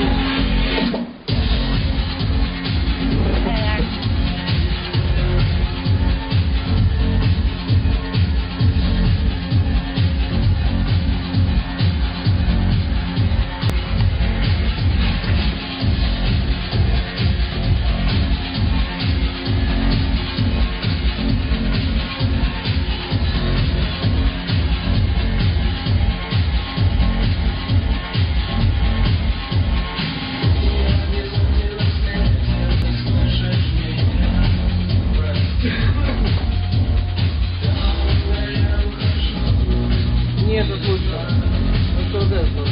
Thank you. Nie, to dużo. No to odezwał.